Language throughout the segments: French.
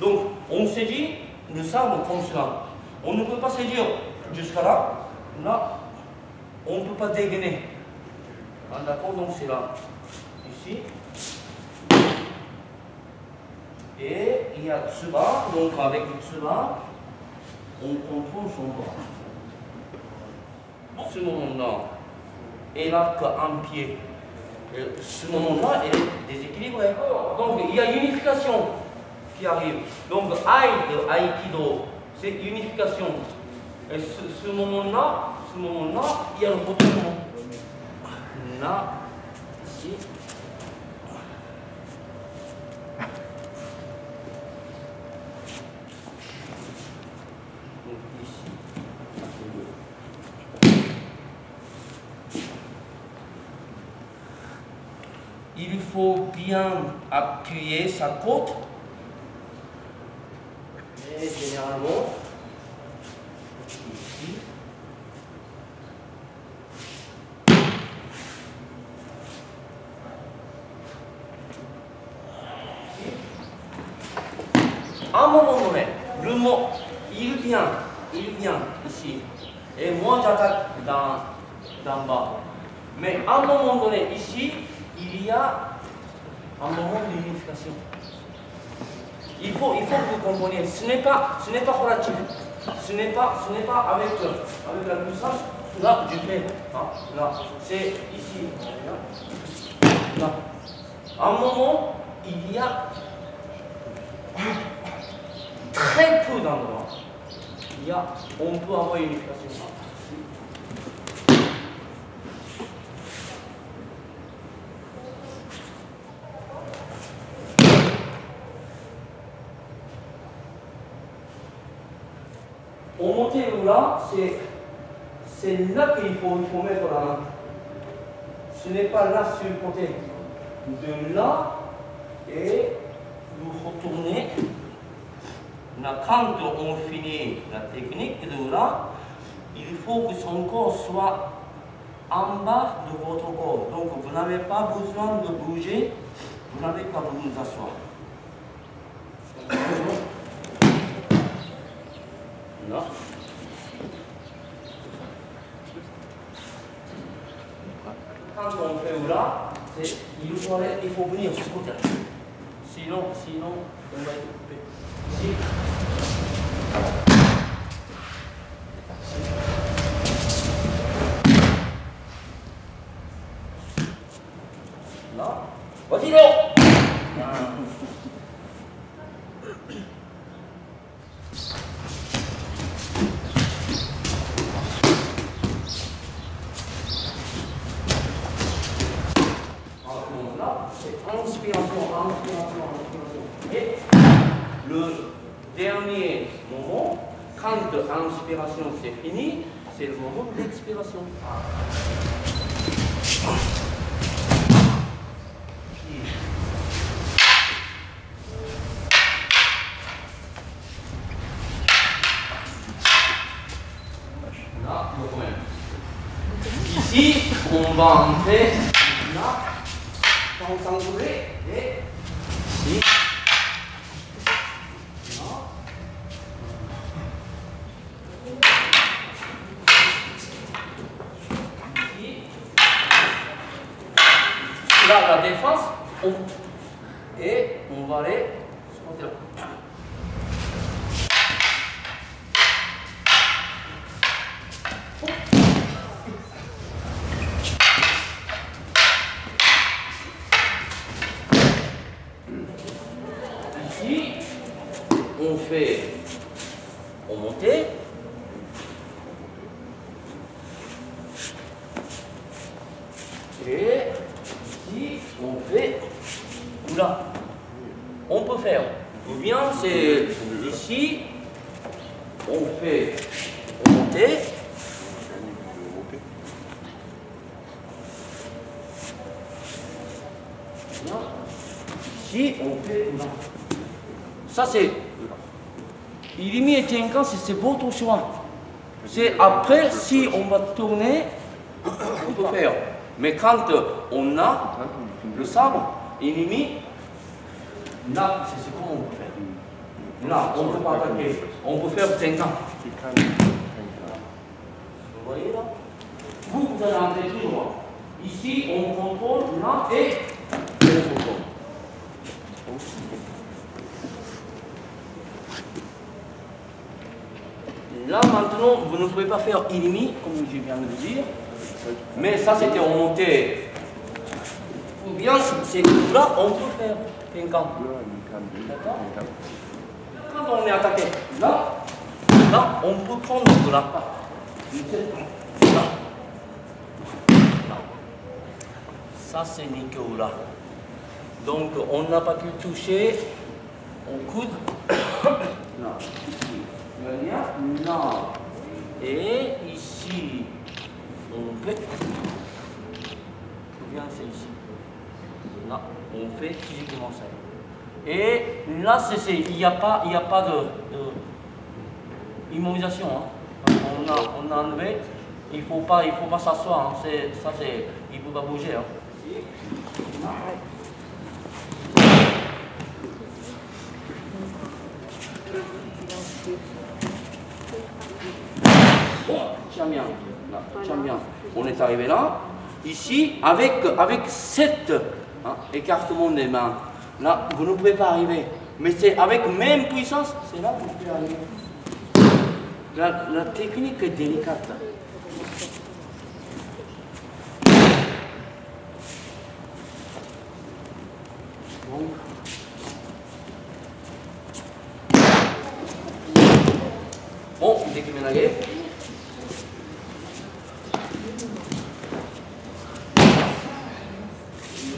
Donc, on s'est dit, le sabre comme cela. On ne peut pas se dire jusqu'à là, là, on ne peut pas dégainer. Ah, D'accord, donc c'est là, ici. Et il y a Tsuba, donc avec le Tsuba, on contrôle son bras. Ce moment-là, elle n'a qu'un pied. Et ce moment-là, elle est déséquilibrée. Donc il y a unification qui arrive. Donc Aïe de Aïkido, c'est unification. Et ce, ce moment-là, ce moment-là, il y a le retournement. Là, ici. Faut bien appuyer sa côte. Et généralement, ici. À un moment donné, le mot, il vient, il vient ici. Et moi, j'attaque dans, d'en bas. Mais à un moment donné, ici, il y a un moment d'unification. Il faut, il faut que vous compreniez, ce n'est pas, ce n'est pas relatif. Ce n'est pas, ce n'est pas avec, euh, avec la puissance. Là, je fais. hein, là, c'est ici. Là. un moment, il y a très peu d'endroits. Il on peut avoir une unification. Monter là, c'est là qu'il faut, il faut mettre la main. Ce n'est pas là sur le côté. De là, et vous retournez. Quand on finit la technique de là, il faut que son corps soit en bas de votre corps. Donc vous n'avez pas besoin de bouger, vous n'avez pas besoin de Quand on fait là, il faut, il faut venir sur côté. Sinon, sinon, on va être coupé. Ici. Là. Vas-y, non Là, c'est inspiration, inspiration, inspiration. Et le dernier moment, quand l'inspiration c'est fini, c'est le moment d'expiration. Ici, on va entrer là, s'enrouler, et ici. Là. Ici. La défense, et on va aller côté-là. Ici, on fait, on monte. Et ici, on fait là. On peut faire. Ou bien c'est ici, on fait, on monte. Là. Ici, on fait là. Ça, c'est. Ilimi et Tenkan, c'est c'est votre choix. C'est après, si on va tourner, peut faire. Mais quand on a le sabre ennemi, là, c'est ce qu'on peut faire. Là, on ne peut pas attaquer. On peut faire 5 ans. Vous voyez là? Vous, vous allez entrer droit. Ici, on contrôle là et on contrôle. Là maintenant, vous ne pouvez pas faire ennemi, comme je viens de le dire, mais ça c'était en montée. Ou bien, c'est là, on peut faire Tenkan. D'accord Quand on est attaqué, là, là, on peut prendre là. Là. Là. Ça c'est là. Donc on n'a pas pu toucher au coude. Voyez Là. Et ici, on fait. Bien c'est ici. Là, on fait physiquement ça. Et là, c'est, il n'y a pas, il a pas de, de immobilisation. Hein. On, a, on a enlevé. Il ne faut pas, il faut pas s'asseoir. Hein. C'est, ça, c'est, il ne peut pas bouger. Hein. Tiens bien, tiens bien. On est arrivé là. Ici, avec, avec sept hein, écartement des mains, là, vous ne pouvez pas arriver. Mais c'est avec même puissance, c'est là que vous pouvez arriver. La, technique est délicate. Dès que vous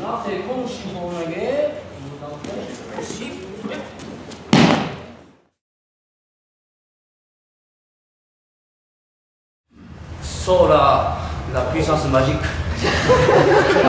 Là, c'est comme si vous menagez, vous entrez ici. So, la, la puissance magique.